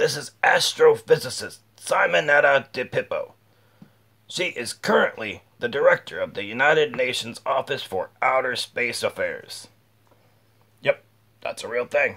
This is astrophysicist Simonetta Di Pippo. She is currently the director of the United Nations Office for Outer Space Affairs. Yep, that's a real thing.